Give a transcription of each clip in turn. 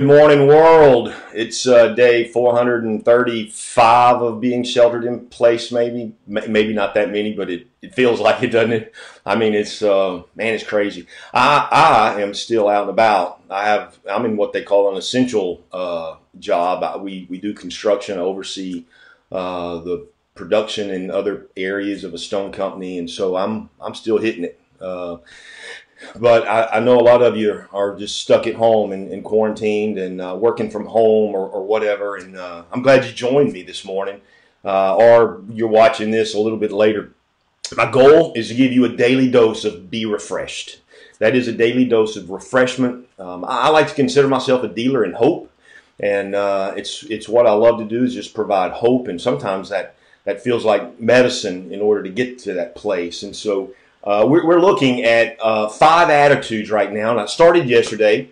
Good morning, world. It's uh, day 435 of being sheltered in place. Maybe, maybe not that many, but it, it feels like it, doesn't it? I mean, it's uh, man, it's crazy. I I am still out and about. I have I'm in what they call an essential uh, job. We we do construction, I oversee uh, the production in other areas of a stone company, and so I'm I'm still hitting it. Uh, but I, I, know a lot of you are just stuck at home and, and quarantined and uh, working from home or, or whatever. And uh, I'm glad you joined me this morning, uh, or you're watching this a little bit later. My goal is to give you a daily dose of be refreshed. That is a daily dose of refreshment. Um, I, I, like to consider myself a dealer in hope, and uh, it's it's what I love to do is just provide hope. And sometimes that that feels like medicine in order to get to that place. And so uh, we're, we're, looking at uh, five attitudes right now, and I started yesterday.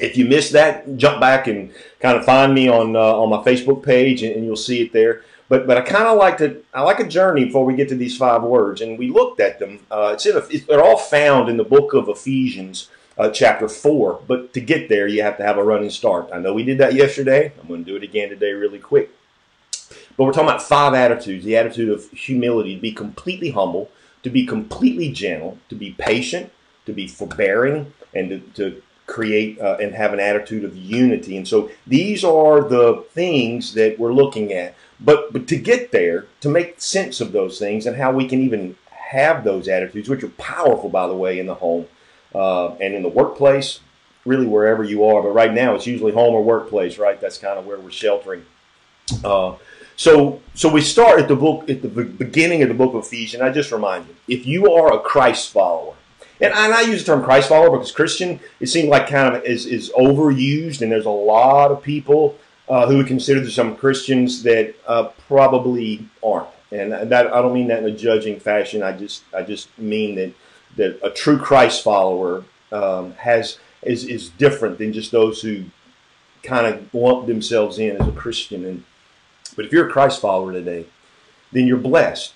If you missed that, jump back and kind of find me on uh, on my Facebook page, and, and, you'll see it there. But but I kind of like to I like a journey before we get to these five words, and we looked at them. Uh, it's in a, they're all found in the book of Ephesians, uh, chapter four. But to get there, you have to have a running start. I know we did that yesterday. I'm going to do it again today, really quick. But we're talking about five attitudes: the attitude of humility, to be completely humble to be completely gentle, to be patient, to be forbearing, and to, to create uh, and have an attitude of unity. And so these are the things that we're looking at. But but to get there, to make sense of those things and how we can even have those attitudes, which are powerful, by the way, in the home uh, and in the workplace, really wherever you are. But right now, it's usually home or workplace, right? That's kind of where we're sheltering. Uh, so, so we start at the book at the beginning of the book of Ephesians. I just remind you, if you are a Christ follower, and, and I use the term Christ follower because Christian, it seems like kind of is, is overused, and there's a lot of people uh, who would consider some Christians that uh, probably aren't. And that I don't mean that in a judging fashion. I just I just mean that that a true Christ follower um, has is is different than just those who kind of lump themselves in as a Christian and but if you're a Christ follower today, then you're blessed.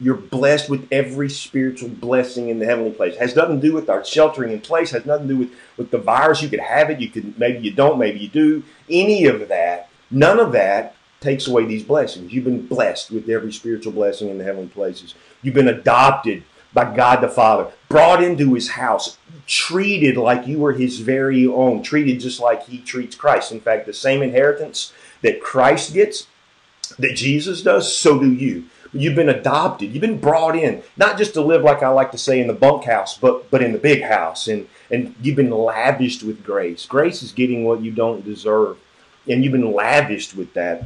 You're blessed with every spiritual blessing in the heavenly place. It has nothing to do with our sheltering in place. It has nothing to do with, with the virus. You could have it. You could maybe you don't. Maybe you do. Any of that. None of that takes away these blessings. You've been blessed with every spiritual blessing in the heavenly places. You've been adopted by God the Father, brought into His house, treated like you were His very own, treated just like He treats Christ. In fact, the same inheritance that Christ gets, that Jesus does, so do you. You've been adopted. You've been brought in, not just to live like I like to say in the bunkhouse, but but in the big house. And and you've been lavished with grace. Grace is getting what you don't deserve, and you've been lavished with that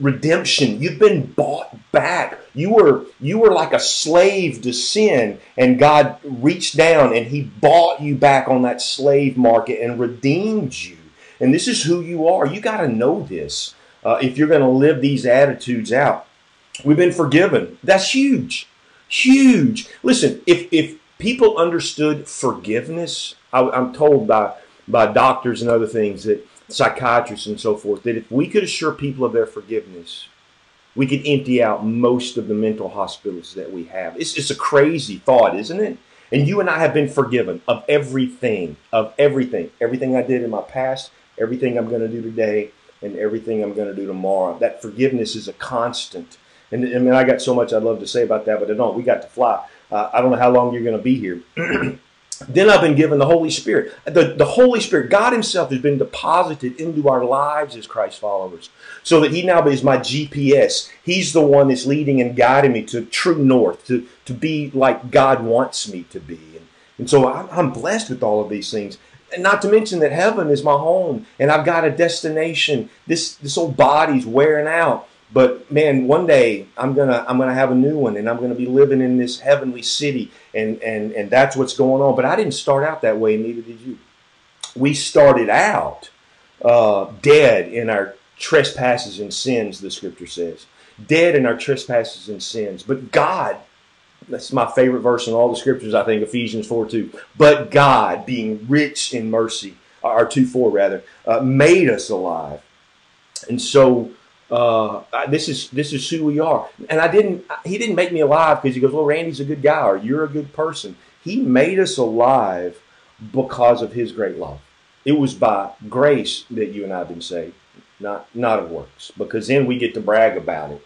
redemption. You've been bought back. You were you were like a slave to sin, and God reached down and He bought you back on that slave market and redeemed you. And this is who you are. You got to know this uh, if you're going to live these attitudes out. We've been forgiven. That's huge. Huge. Listen, if, if people understood forgiveness, I, I'm told by, by doctors and other things that psychiatrists and so forth, that if we could assure people of their forgiveness, we could empty out most of the mental hospitals that we have. It's, it's a crazy thought, isn't it? And you and I have been forgiven of everything, of everything. Everything I did in my past, everything I'm going to do today, and everything I'm going to do tomorrow. That forgiveness is a constant. And I mean, I got so much I'd love to say about that, but I don't. We got to fly. Uh, I don't know how long you're going to be here. then I've been given the Holy Spirit. The, the Holy Spirit, God Himself, has been deposited into our lives as Christ followers. So that He now is my GPS. He's the one that's leading and guiding me to true north, to, to be like God wants me to be. And, and so I'm, I'm blessed with all of these things. Not to mention that heaven is my home and I've got a destination. This this old body's wearing out. But man, one day I'm gonna I'm gonna have a new one and I'm gonna be living in this heavenly city and and and that's what's going on. But I didn't start out that way, neither did you. We started out uh, dead in our trespasses and sins, the scripture says. Dead in our trespasses and sins. But God that's my favorite verse in all the scriptures, I think, Ephesians 4 2. But God, being rich in mercy, or 2 4 rather, uh, made us alive. And so uh, this is this is who we are. And I didn't he didn't make me alive because he goes, Well, Randy's a good guy or you're a good person. He made us alive because of his great love. It was by grace that you and I have been saved, not not of works, because then we get to brag about it.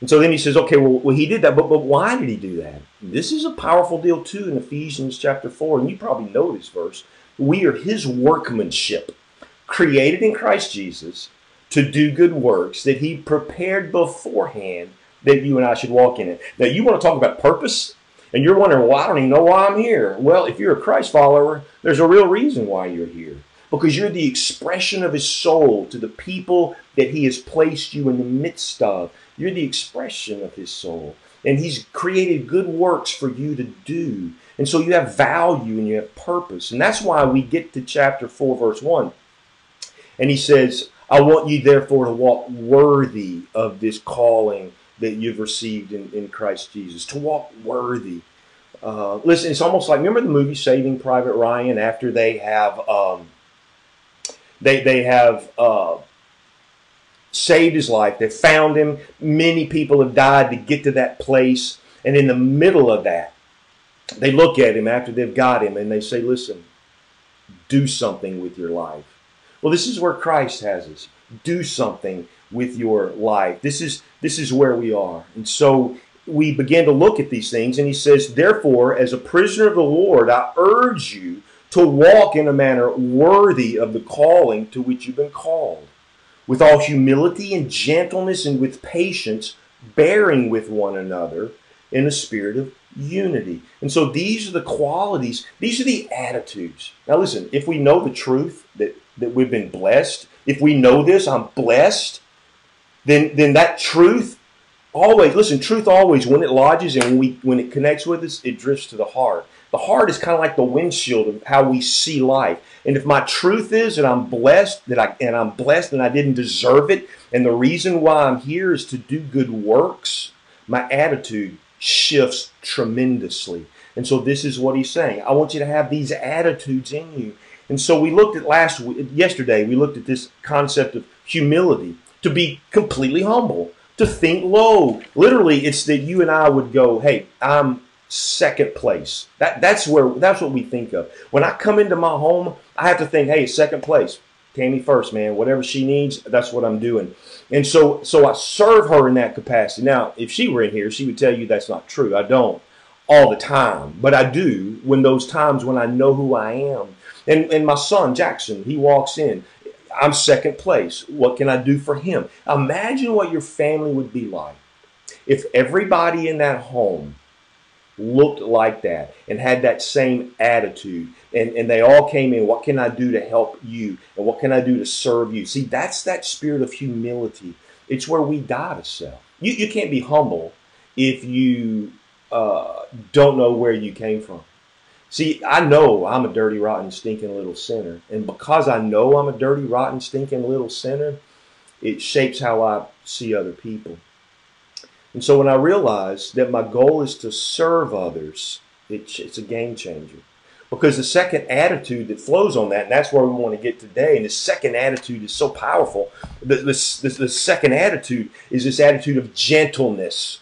And so then he says, okay, well, well, he did that, but but why did he do that? This is a powerful deal too in Ephesians chapter four, and you probably know this verse. We are His workmanship, created in Christ Jesus to do good works that He prepared beforehand that you and I should walk in it. Now, you want to talk about purpose? And you're wondering, well, I don't even know why I'm here. Well, if you're a Christ follower, there's a real reason why you're here. Because you're the expression of his soul to the people that he has placed you in the midst of. You're the expression of his soul. And he's created good works for you to do. And so you have value and you have purpose. And that's why we get to chapter 4, verse 1. And he says, I want you therefore to walk worthy of this calling that you've received in, in Christ Jesus, to walk worthy. Uh, listen, it's almost like remember the movie Saving Private Ryan. After they have um, they they have uh, saved his life, they found him. Many people have died to get to that place, and in the middle of that, they look at him after they've got him, and they say, "Listen, do something with your life." Well, this is where Christ has us. Do something with your life. This is this is where we are. And so we begin to look at these things and he says, "Therefore, as a prisoner of the Lord, I urge you to walk in a manner worthy of the calling to which you've been called, with all humility and gentleness and with patience, bearing with one another in a spirit of unity." And so these are the qualities, these are the attitudes. Now listen, if we know the truth that that we've been blessed, if we know this, I'm blessed, then then that truth always listen truth always when it lodges and when we when it connects with us it drifts to the heart the heart is kind of like the windshield of how we see life. And if my truth is that i'm blessed that i and i'm blessed and i didn't deserve it and the reason why i'm here is to do good works my attitude shifts tremendously. And so this is what he's saying. I want you to have these attitudes in you. And so we looked at last yesterday we looked at this concept of humility to be completely humble, to think low. Literally, it's that you and I would go, hey, I'm second place. That that's where that's what we think of. When I come into my home, I have to think, hey, second place. Tammy first, man. Whatever she needs, that's what I'm doing. And so so I serve her in that capacity. Now, if she were in here, she would tell you that's not true. I don't all the time, but I do when those times when I know who I am. And and my son Jackson, he walks in. I'm second place. What can I do for him? Imagine what your family would be like if everybody in that home looked like that and had that same attitude. And, and they all came in what can i do to help you? And what can i do to serve you? See that's that spirit of humility. It's where we die to self. You, you can't be humble if you uh, don't know where you came from. See, I know I'm a dirty, rotten, stinking little sinner. And because I know I'm a dirty, rotten, stinking little sinner, it shapes how I see other people. And so when I realize that my goal is to serve others, it's a game changer. Because the second attitude that flows on that, and that's where we want to get today, and the second attitude is so powerful. The, the, the, the second attitude is this attitude of gentleness.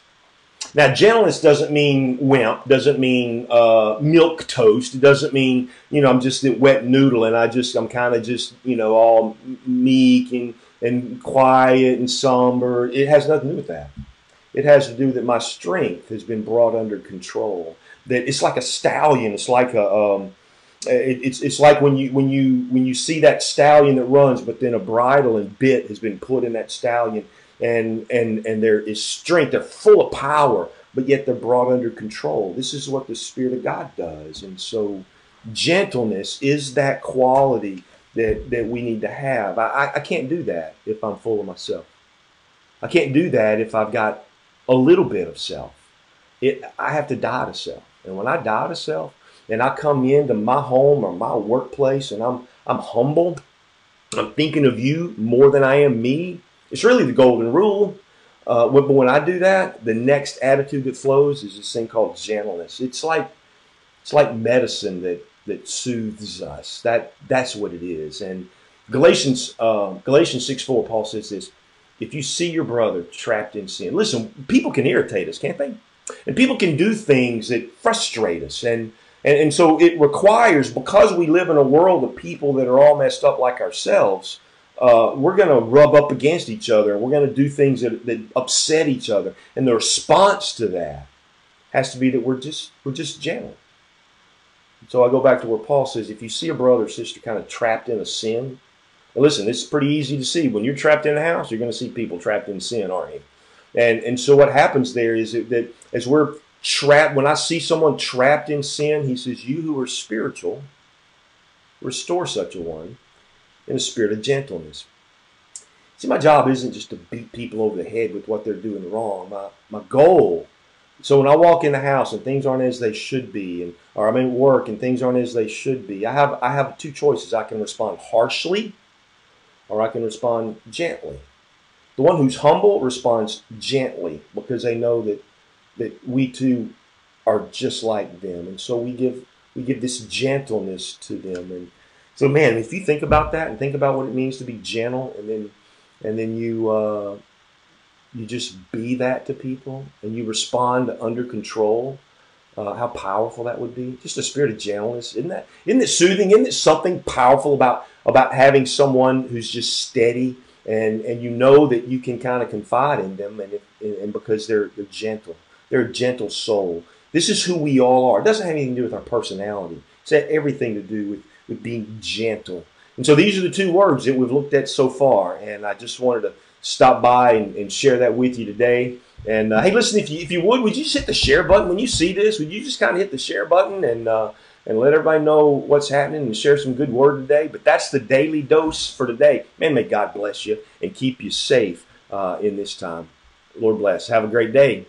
Now, gentleness doesn't mean wimp, doesn't mean uh, milk toast. It doesn't mean you know I'm just a wet noodle and I just I'm kind of just you know all meek and and quiet and somber. It has nothing to do with that. It has to do that my strength has been brought under control. That it's like a stallion. It's like a um, it, it's it's like when you when you when you see that stallion that runs, but then a bridle and bit has been put in that stallion and and and there is strength. They're full of power, but yet they're brought under control. This is what the Spirit of God does, and so gentleness is that quality that that we need to have. I, I can't do that if I'm full of myself. I can't do that if I've got a little bit of self. It I have to die to self, and when I die to self, and I come into my home or my workplace, and I'm I'm humble. I'm thinking of you more than I am me. It's really the golden rule. Uh, but when I do that, the next attitude that flows is this thing called gentleness. It's like it's like medicine that that soothes us. That that's what it is. And Galatians uh, Galatians six four, Paul says this: If you see your brother trapped in sin, listen. People can irritate us, can't they? And people can do things that frustrate us. And And, and so it requires, because we live in a world of people that are all messed up like ourselves, uh, we're going to rub up against each other. We're going to do things that, that upset each other. And the response to that has to be that we're just we're just gentle. So I go back to where Paul says, if you see a brother or sister kind of trapped in a sin, listen, it's pretty easy to see. When you're trapped in a house, you're going to see people trapped in sin, aren't you? And and so what happens there is that as we're trapped, when I see someone trapped in sin, he says, "You who are spiritual, restore such a one in a spirit of gentleness." See, my job isn't just to beat people over the head with what they're doing wrong. My my goal. So when I walk in the house and things aren't as they should be, and or I'm at work and things aren't as they should be, I have I have two choices. I can respond harshly, or I can respond gently. The one who's humble responds gently because they know that that we too are just like them, and so we give we give this gentleness to them. And so, man, if you think about that and think about what it means to be gentle, and then and then you uh, you just be that to people, and you respond under control. Uh, how powerful that would be! Just a spirit of gentleness, isn't that? Isn't it soothing? Isn't it something powerful about about having someone who's just steady and and you know that you can kind of confide in them, and if, and because they're they're gentle. They're a gentle soul. This is who we all are. It doesn't have anything to do with our personality. It's had everything to do with, with being gentle. And so these are the two words that we've looked at so far. And I just wanted to stop by and, and share that with you today. And uh, hey, listen, if you, if you would, would you just hit the share button when you see this? Would you just kind of hit the share button and uh, and let everybody know what's happening and share some good word today? But that's the daily dose for today. Man, may God bless you and keep you safe uh, in this time. Lord bless. Have a great day.